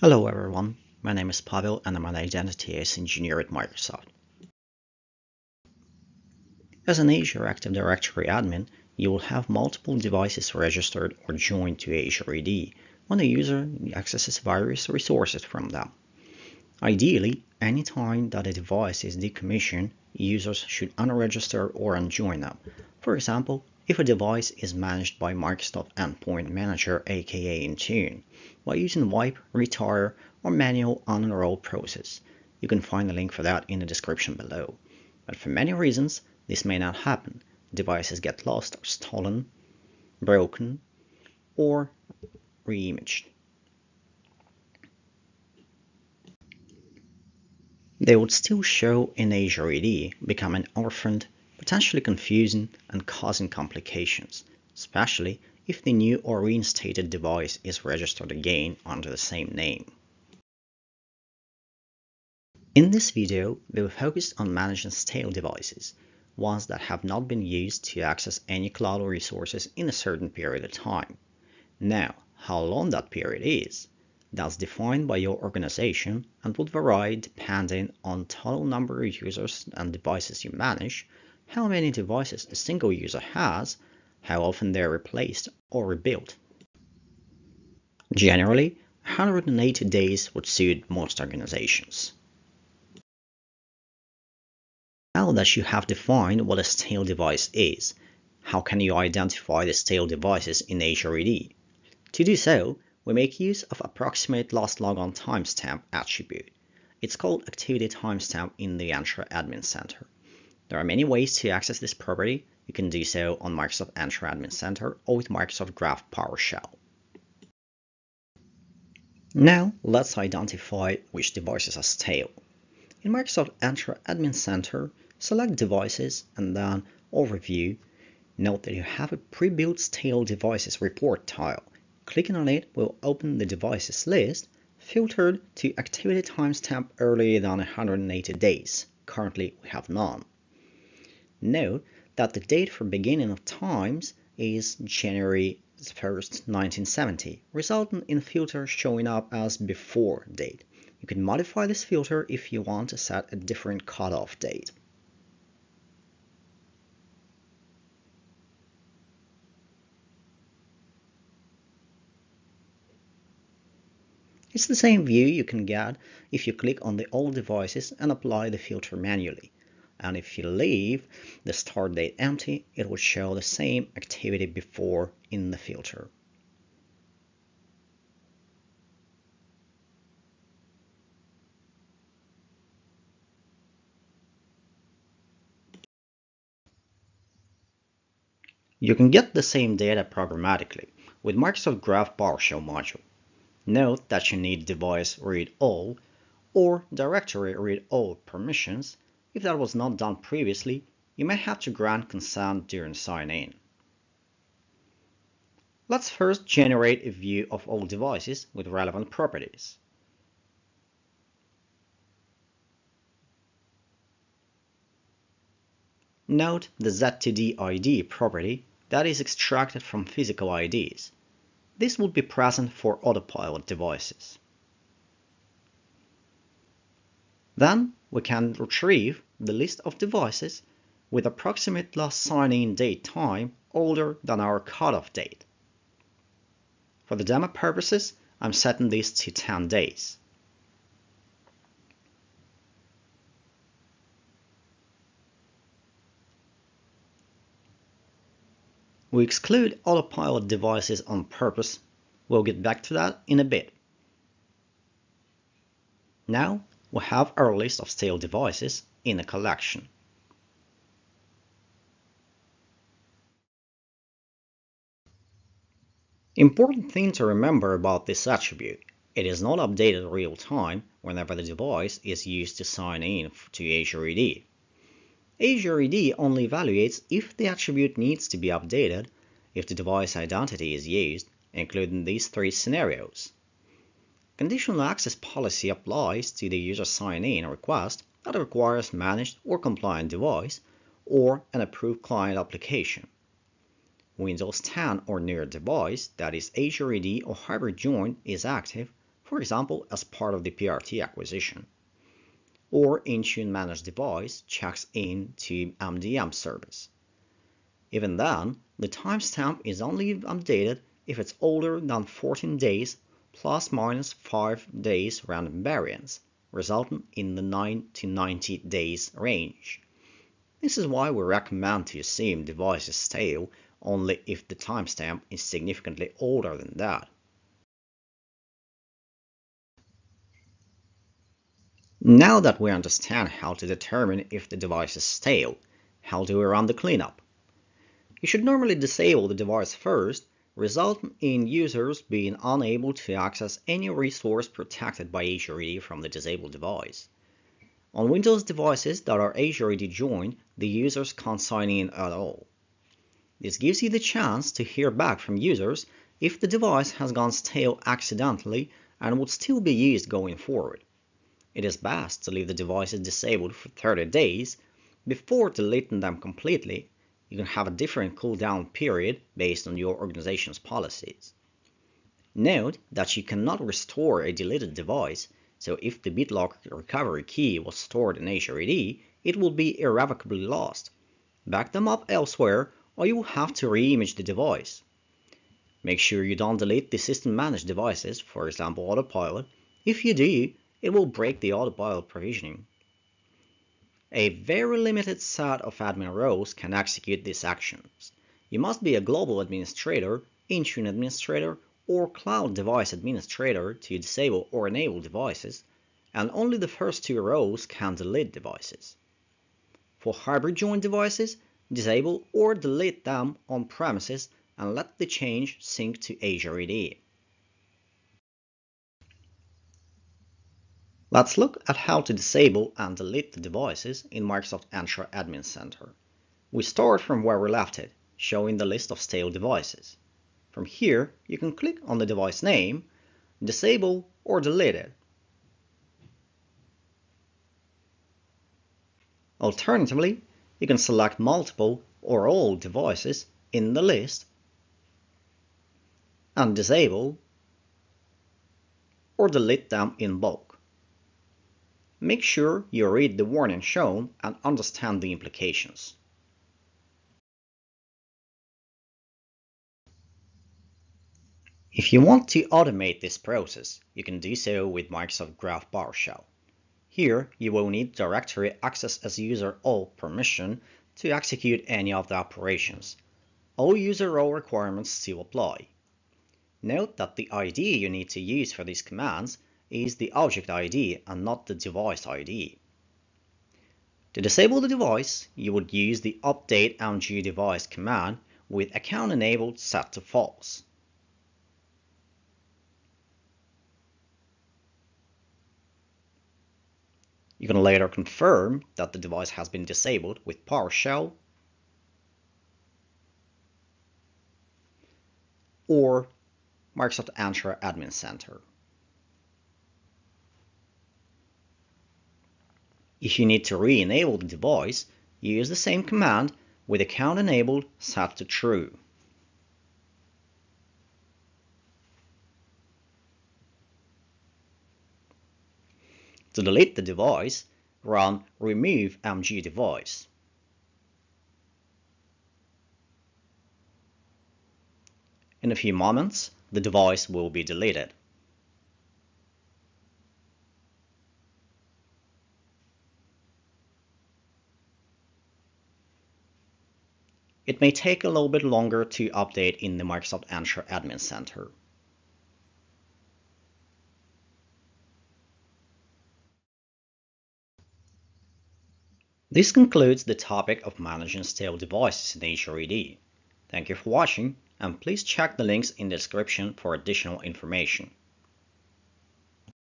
Hello everyone, my name is Pavel and I'm an Identity as Engineer at Microsoft. As an Azure Active Directory admin, you will have multiple devices registered or joined to Azure AD when a user accesses various resources from them. Ideally, anytime that a device is decommissioned, users should unregister or unjoin them. For example, if a device is managed by Microsoft Endpoint Manager aka Intune by using wipe, retire, or manual unenroll process. You can find the link for that in the description below. But for many reasons, this may not happen. Devices get lost or stolen, broken, or reimaged. They would still show in Azure AD, becoming orphaned potentially confusing and causing complications, especially if the new or reinstated device is registered again under the same name. In this video, we will focus on managing stale devices, ones that have not been used to access any cloud resources in a certain period of time. Now, how long that period is, that's defined by your organization and would vary depending on total number of users and devices you manage, how many devices a single user has, how often they're replaced or rebuilt. Generally, 180 days would suit most organizations. Now that you have defined what a stale device is, how can you identify the stale devices in AD? To do so, we make use of approximate last logon timestamp attribute. It's called activity timestamp in the Entra Admin Center. There are many ways to access this property. You can do so on Microsoft Entra Admin Center or with Microsoft Graph PowerShell. Now, let's identify which devices are stale. In Microsoft Entra Admin Center, select Devices and then Overview. Note that you have a pre-built Stale Devices report tile. Clicking on it will open the devices list filtered to activity timestamp earlier than 180 days. Currently, we have none. Note that the date for beginning of times is January 1st, 1970, resulting in filter showing up as before date. You can modify this filter if you want to set a different cutoff date. It's the same view you can get if you click on the all devices and apply the filter manually and if you leave the start date empty, it will show the same activity before in the filter. You can get the same data programmatically with Microsoft Graph PowerShell module. Note that you need device read all or directory read all permissions if that was not done previously, you may have to grant consent during sign-in. Let's first generate a view of all devices with relevant properties. Note the ZTD ID property that is extracted from physical IDs. This would be present for autopilot devices. Then we can retrieve the list of devices with approximate last sign-in date time older than our cutoff date. For the demo purposes, I'm setting this to 10 days. We exclude autopilot devices on purpose. We'll get back to that in a bit. Now we have our list of stale devices in a collection. Important thing to remember about this attribute, it is not updated real time whenever the device is used to sign in to Azure AD. Azure AD only evaluates if the attribute needs to be updated if the device identity is used, including these three scenarios. Conditional access policy applies to the user sign-in request that requires managed or compliant device or an approved client application. Windows 10 or newer device that is AD or hybrid join is active for example as part of the PRT acquisition. Or Intune Managed Device checks in to MDM service. Even then, the timestamp is only updated if it's older than 14 days plus minus 5 days random variance, resulting in the 9 to 90 days range. This is why we recommend to assume device is stale only if the timestamp is significantly older than that. Now that we understand how to determine if the device is stale, how do we run the cleanup? You should normally disable the device first, resulting in users being unable to access any resource protected by AD from the disabled device. On Windows devices that are AD joined, the users can't sign in at all. This gives you the chance to hear back from users if the device has gone stale accidentally and would still be used going forward. It is best to leave the devices disabled for 30 days before deleting them completely. You can have a different cooldown period based on your organization's policies. Note that you cannot restore a deleted device, so if the BitLocker recovery key was stored in AD, it will be irrevocably lost. Back them up elsewhere or you will have to reimage the device. Make sure you don't delete the system managed devices, for example Autopilot. If you do, it will break the Autopilot provisioning. A very limited set of admin roles can execute these actions. You must be a global administrator, Intune administrator, or cloud device administrator to disable or enable devices, and only the first two rows can delete devices. For hybrid joined devices, disable or delete them on premises and let the change sync to Azure AD. Let's look at how to disable and delete the devices in Microsoft Entra Admin Center. We start from where we left it, showing the list of stale devices. From here, you can click on the device name, disable or delete it. Alternatively, you can select multiple or all devices in the list and disable or delete them in bulk. Make sure you read the warning shown and understand the implications. If you want to automate this process, you can do so with Microsoft Graph PowerShell. Here, you will need directory access as user all permission to execute any of the operations. All user role requirements still apply. Note that the ID you need to use for these commands is the object ID and not the device ID. To disable the device, you would use the update mg device command with account enabled set to false. You can later confirm that the device has been disabled with PowerShell or Microsoft Entra Admin Center. If you need to re-enable the device, use the same command with account enabled set to true. To delete the device, run remove mg device. In a few moments, the device will be deleted. It may take a little bit longer to update in the Microsoft Entra Admin Center. This concludes the topic of managing stale devices in Azure AD. Thank you for watching and please check the links in the description for additional information.